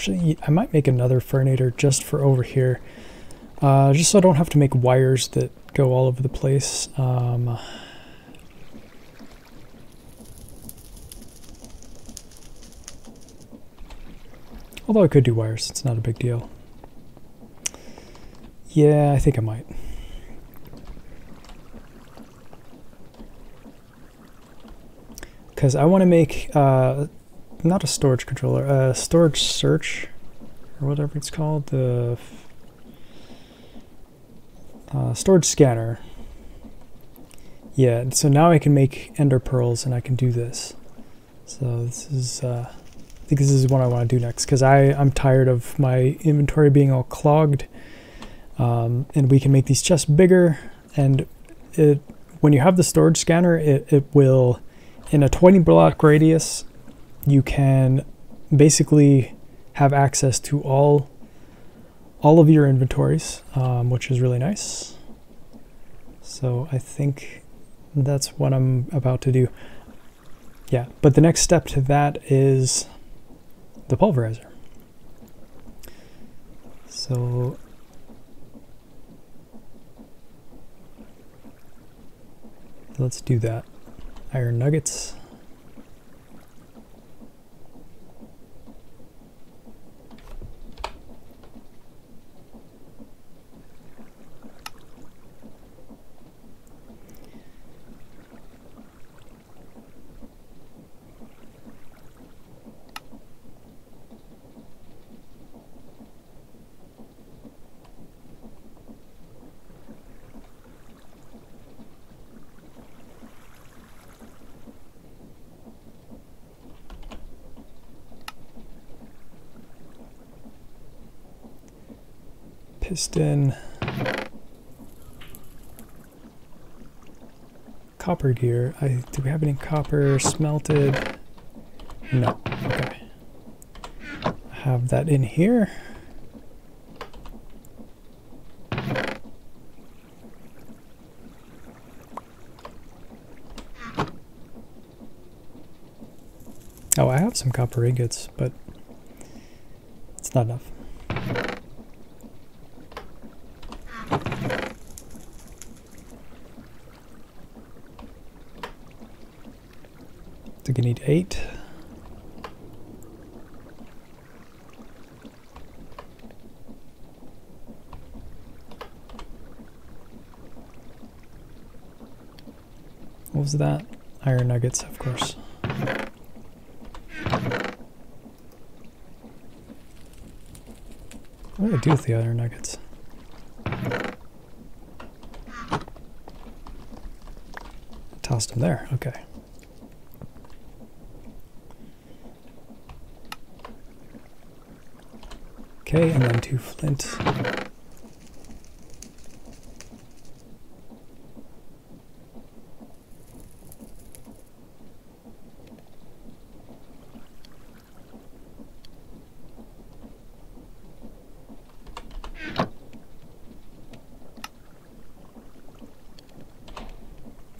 Actually, I might make another furnator just for over here. Uh, just so I don't have to make wires that go all over the place. Um, although I could do wires, it's not a big deal. Yeah, I think I might. Because I want to make, uh, not a storage controller, a storage search, or whatever it's called, the uh, storage scanner. Yeah, so now I can make ender pearls and I can do this. So this is, uh, I think this is what I want to do next because I'm tired of my inventory being all clogged. Um, and we can make these chests bigger and it when you have the storage scanner, it, it will, in a 20 block radius, you can basically have access to all all of your inventories, um, which is really nice. So I think that's what I'm about to do. Yeah, but the next step to that is the pulverizer. So let's do that. Iron nuggets. Piston, copper gear. I, do we have any copper smelted? No. Okay. Have that in here. Oh, I have some copper ingots, but it's not enough. think I eight. What was that? Iron nuggets, of course. What do I do with the iron nuggets? Tossed them there, okay. Okay, and then two flint.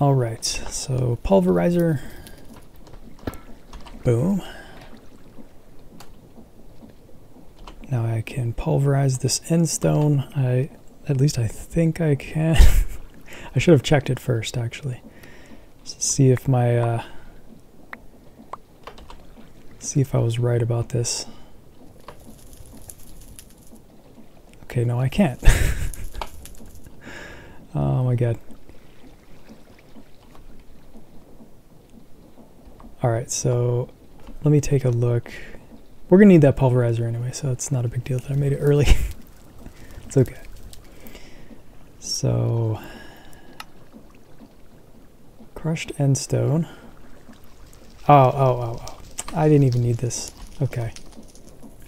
All right, so pulverizer, boom. Now I can pulverize this end stone. I, at least I think I can. I should have checked it first, actually. see if my, uh, see if I was right about this. Okay, no, I can't. oh my god. Alright, so let me take a look. We're to need that pulverizer anyway, so it's not a big deal that I made it early. it's okay. So, crushed end stone. Oh, oh, oh, oh. I didn't even need this. Okay.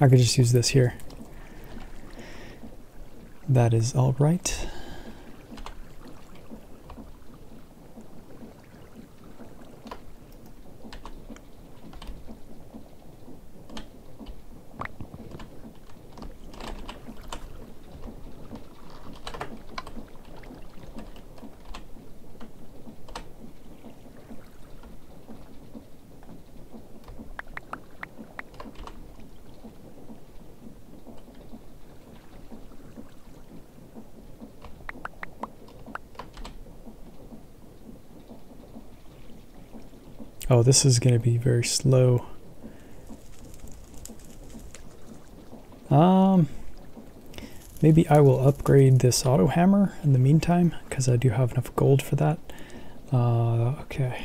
I could just use this here. That is all right. Oh, this is going to be very slow. Um, maybe I will upgrade this auto hammer in the meantime because I do have enough gold for that. Uh, okay.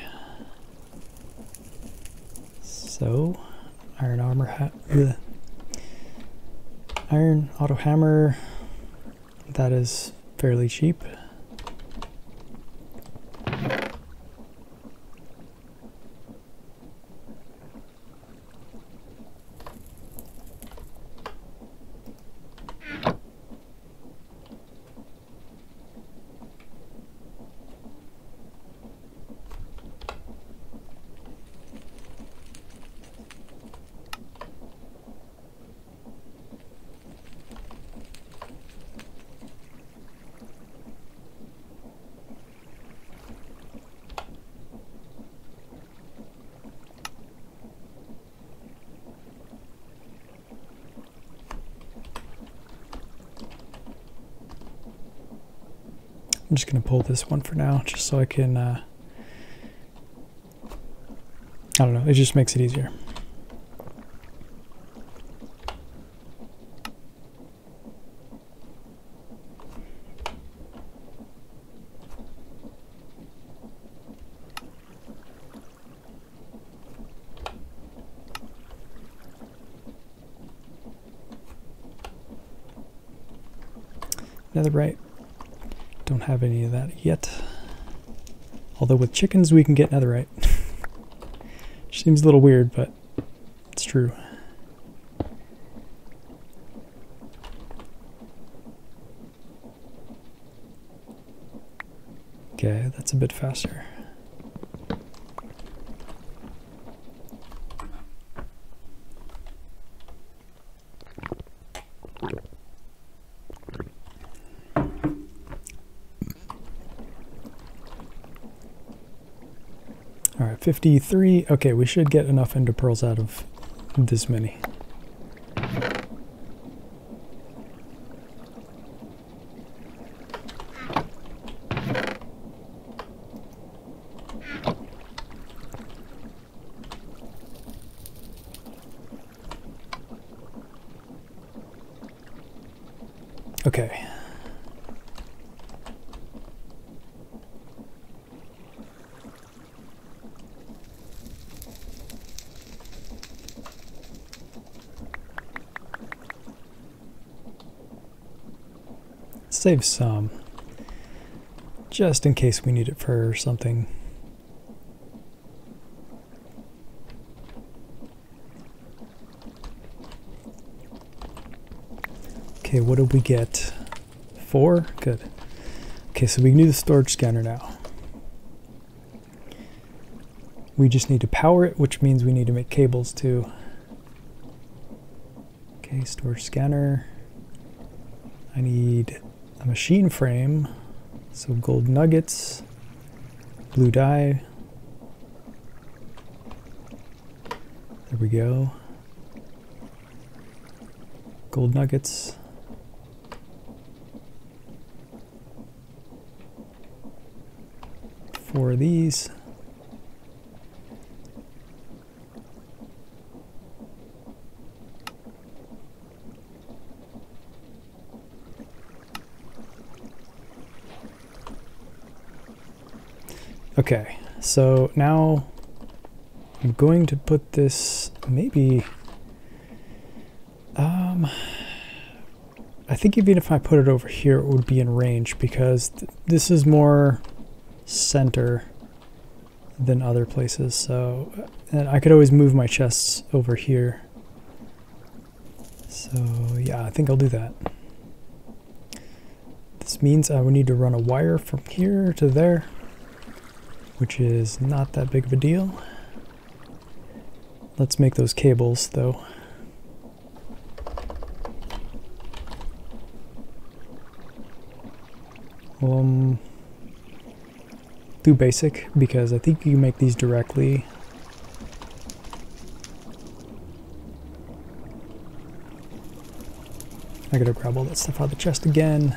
So, iron armor hat. Iron auto hammer. That is fairly cheap. I'm just going to pull this one for now, just so I can, uh, I don't know, it just makes it easier. Netherite. Don't have any of that yet. Although with chickens we can get netherite. Seems a little weird, but it's true. Okay, that's a bit faster. 53. Okay, we should get enough ender pearls out of this many. Okay. Save some. Just in case we need it for something. Okay, what did we get? Four? Good. Okay, so we can do the storage scanner now. We just need to power it, which means we need to make cables too. Okay, storage scanner. I need a machine frame, so gold nuggets, blue dye. There we go. Gold nuggets. Four of these. Okay, so now I'm going to put this maybe. Um, I think even if I put it over here, it would be in range because th this is more center than other places. So, and I could always move my chests over here. So yeah, I think I'll do that. This means I would need to run a wire from here to there which is not that big of a deal. Let's make those cables though. Um, do basic because I think you make these directly. I gotta grab all that stuff out of the chest again.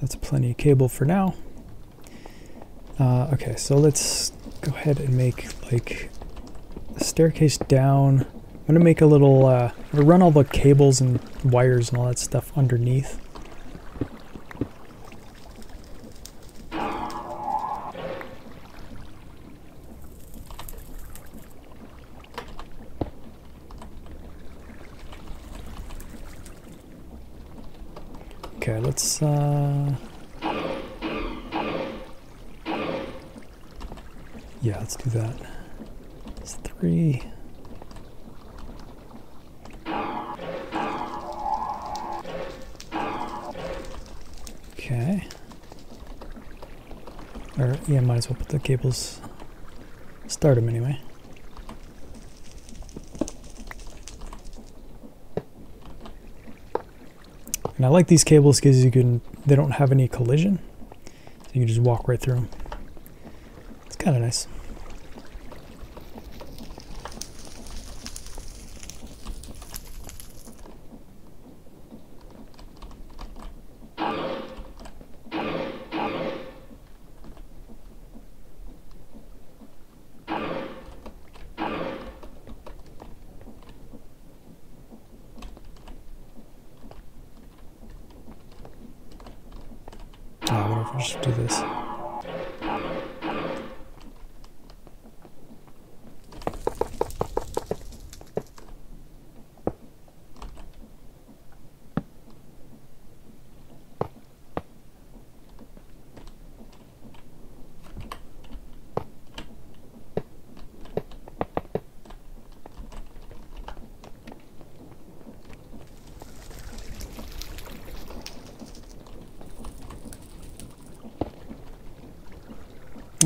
That's cable for now. Uh, okay, so let's go ahead and make like a staircase down. I'm gonna make a little, uh, run all the cables and wires and all that stuff underneath. Okay, let's, uh... Yeah, let's do that. It's three. Okay. Or, yeah, might as well put the cables, start them anyway. And I like these cables because you can, they don't have any collision. So you can just walk right through them. It's kind of nice. Just do this.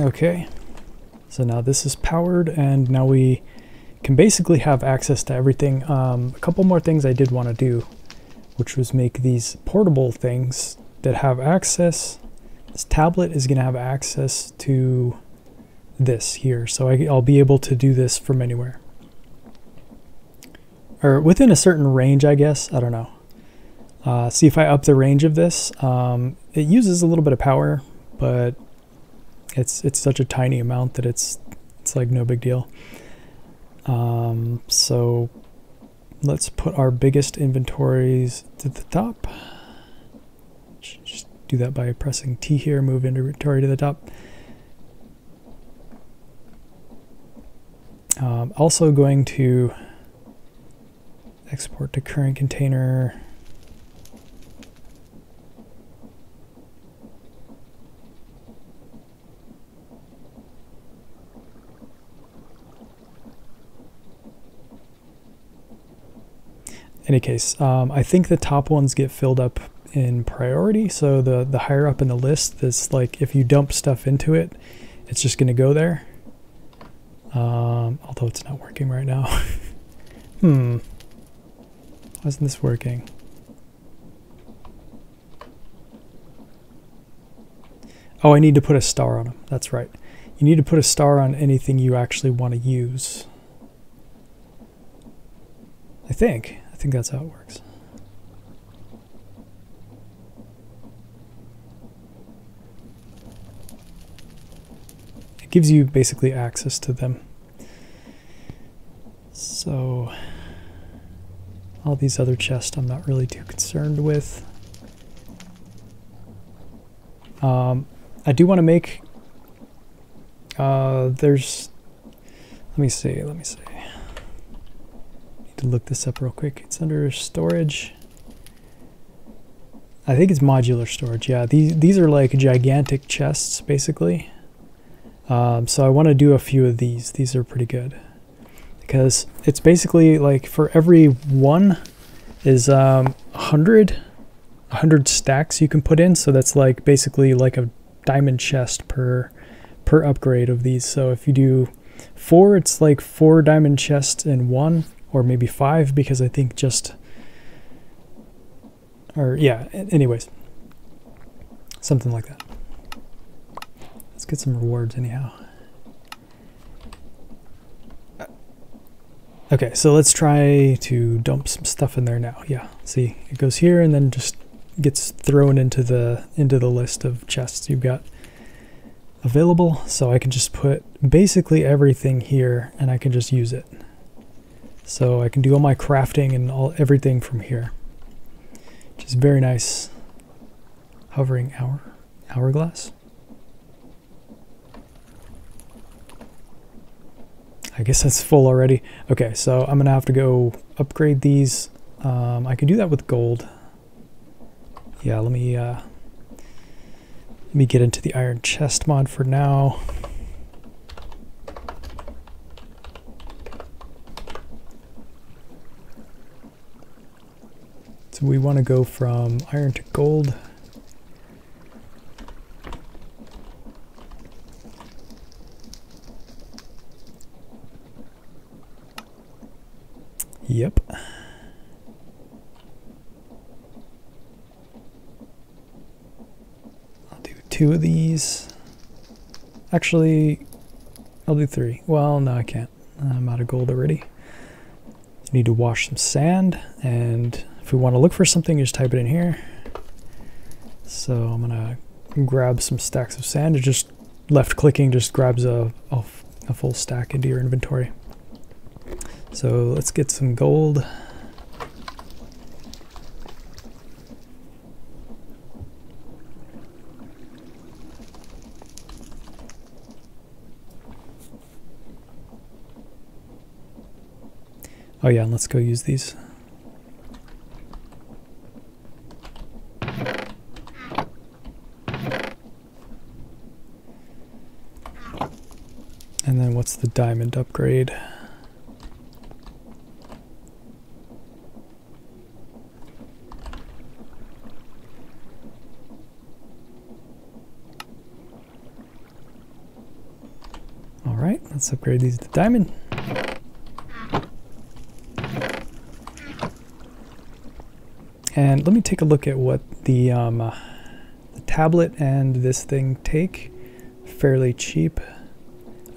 Okay, so now this is powered and now we can basically have access to everything. Um, a couple more things I did want to do, which was make these portable things that have access. This tablet is going to have access to this here, so I, will be able to do this from anywhere. Or within a certain range, I guess. I don't know. Uh, see if I up the range of this. Um, it uses a little bit of power, but it's it's such a tiny amount that it's it's like no big deal. Um, so let's put our biggest inventories to the top. Just do that by pressing T here, move inventory to the top. Um, also going to export to current container. Any case, um, I think the top ones get filled up in priority. So the, the higher up in the list, this like if you dump stuff into it, it's just going to go there. Um, although it's not working right now. hmm. Why isn't this working? Oh, I need to put a star on them. That's right. You need to put a star on anything you actually want to use. I think think that's how it works. It gives you basically access to them. So all these other chests I'm not really too concerned with. Um, I do want to make, uh, there's, let me see, let me see look this up real quick. It's under storage. I think it's modular storage. Yeah, these these are like gigantic chests basically. Um, so I want to do a few of these. These are pretty good because it's basically like for every one is um, 100 100 stacks you can put in. So that's like basically like a diamond chest per per upgrade of these. So if you do four, it's like four diamond chests in one or maybe five because I think just, or yeah, anyways, something like that. Let's get some rewards anyhow. Okay, so let's try to dump some stuff in there now. Yeah, see, it goes here and then just gets thrown into the into the list of chests you've got available. So I can just put basically everything here and I can just use it. So I can do all my crafting and all everything from here. Which is very nice. Hovering hour hourglass. I guess that's full already. Okay, so I'm gonna have to go upgrade these. Um, I can do that with gold. Yeah, let me uh, let me get into the iron chest mod for now. So we want to go from iron to gold. Yep. I'll do two of these. Actually, I'll do three. Well, no, I can't. I'm out of gold already. need to wash some sand, and if we want to look for something, just type it in here. So I'm gonna grab some stacks of sand. Just left clicking just grabs a, a, a full stack into your inventory. So let's get some gold. Oh yeah, let's go use these. And diamond upgrade? All right, let's upgrade these to diamond. And let me take a look at what the, um, uh, the tablet and this thing take. Fairly cheap.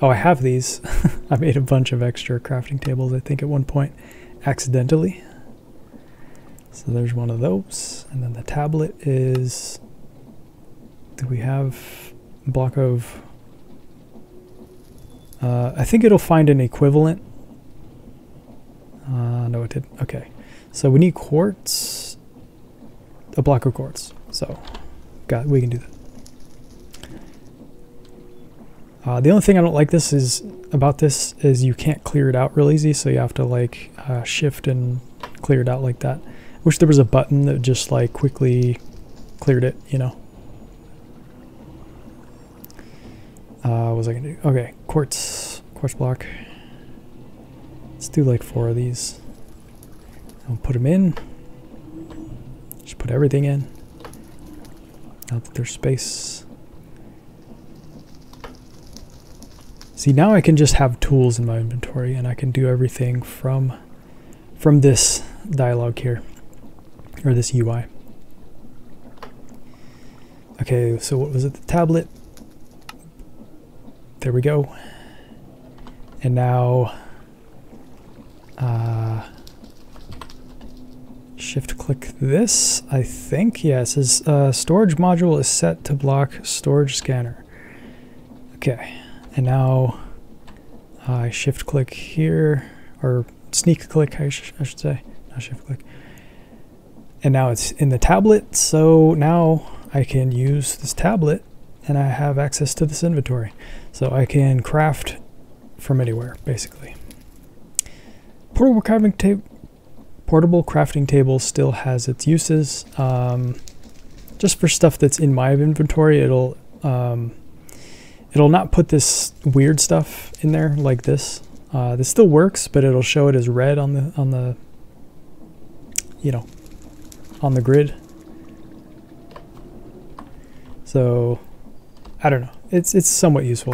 Oh, I have these. I made a bunch of extra crafting tables, I think, at one point, accidentally. So there's one of those. And then the tablet is... Do we have a block of uh, I think it'll find an equivalent. Uh, no, it didn't. Okay. So we need quartz. A block of quartz. So, got we can do that. Uh, the only thing I don't like this is about this is you can't clear it out real easy, so you have to like uh, shift and clear it out like that. Wish there was a button that just like quickly cleared it, you know. Uh, what was I gonna do? Okay, quartz, quartz block. Let's do like four of these. I'll put them in. Just put everything in. Now that there's space. See, now I can just have tools in my inventory and I can do everything from from this dialog here, or this UI. Okay, so what was it? The tablet there we go. And now uh, shift click this, I think. Yeah, it says uh, storage module is set to block storage scanner. Okay, and now I shift click here, or sneak click, I, sh I should say, not shift click. And now it's in the tablet, so now I can use this tablet and I have access to this inventory. So I can craft from anywhere, basically. Portable crafting table portable crafting table still has its uses. Um, just for stuff that's in my inventory, it'll um, it'll not put this weird stuff in there like this. Uh, this still works, but it'll show it as red on the on the you know on the grid. So I don't know. It's it's somewhat useful.